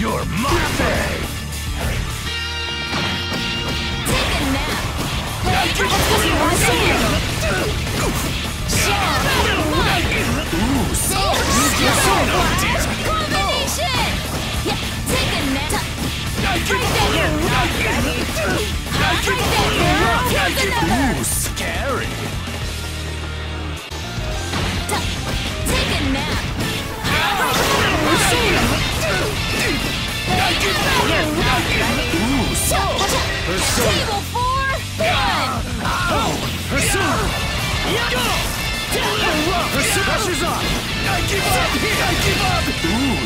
You're my baby. Take a nap! That's because you want to Ooh, so Combination! Yeah, take a nap! Table four, one. Persona! Go! Pressure's on! I give up! I give up! Ooh,